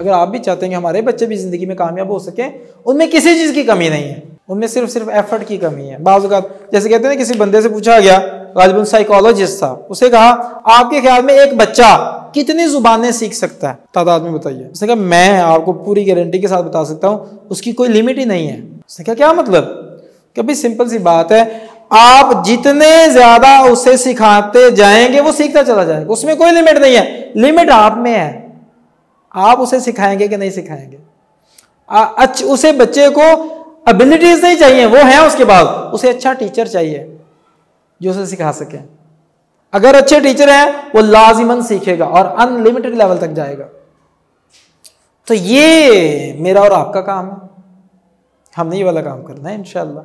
अगर आप भी चाहते हैं कि हमारे बच्चे भी ज़िंदगी में कामयाब हो सके, उनमें किसी चीज़ की कमी नहीं है। उनमें सिर्फ़ सिर्फ़ एफर्ट की कमी है। बाज़ जैसे कहते हैं किसी बंदे से पूछा गया गालिबन साइकोलॉजिस्ट था उसे कहा, आपके ख्याल में एक बच्चा कितनी जुबानें सीख सकता है? तादाद में बताइए। उसने कहा, मैं आपको पूरी गारंटी के साथ बता सकता हूँ, उसकी कोई लिमिट ही नहीं है। उसने कहा, क्या मतलब? कि भाई सिंपल सी बात है, आप जितने ज़्यादा उसे सिखाते जाएँगे, वो सीखता चला जाएगा। उसमें कोई लिमिट नहीं है। लिमिट आप में है। आप उसे सिखाएँगे कि नहीं सिखाएँगे? अच्छा उसे बच्चे को एबिलिटीज नहीं चाहिए, वो है उसके बाद। उसे अच्छा टीचर चाहिए, जो उसे सिखा सके। अगर अच्छे टीचर हैं, वो लाजिमन सीखेगा और अनलिमिटेड लेवल तक जाएगा। तो ये मेरा और आपका काम है। हमने ये वाला काम करना है इनशाला